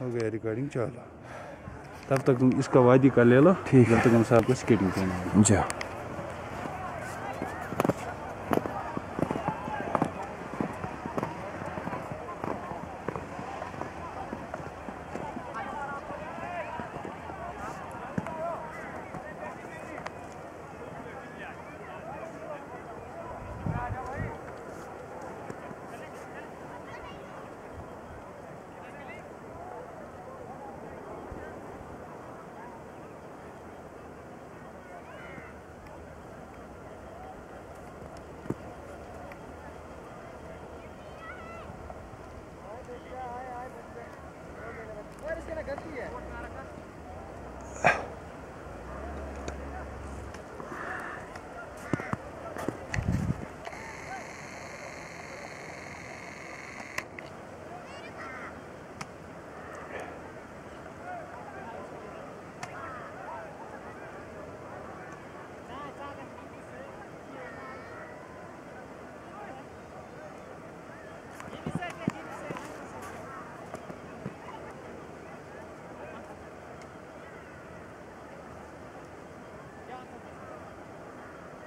हो गया रिकॉर्डिंग चालू तब तक तुम इसका वादी कर ले लो। ठीक है। तक हम साहब को स्केटिंग करना जा।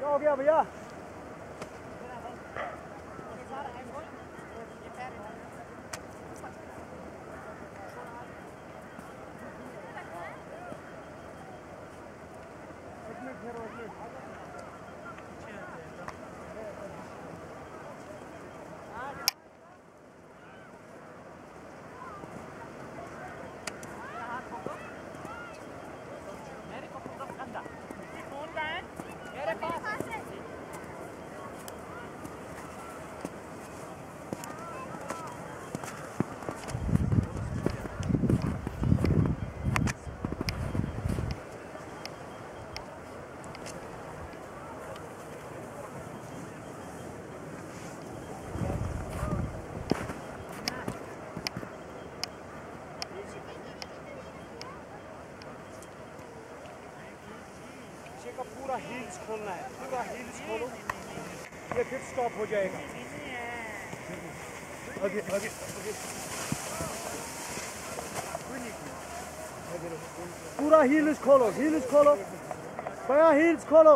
क्या हो गया भैया? पीछे का पूरा हील्स खोलना है। पूरा हील्स खोलो। ये फिर स्टॉप हो जाएगा। आगे आगे पूरा हील्स खोलो हील्स खोलो। बड़ा हील्स खोलो।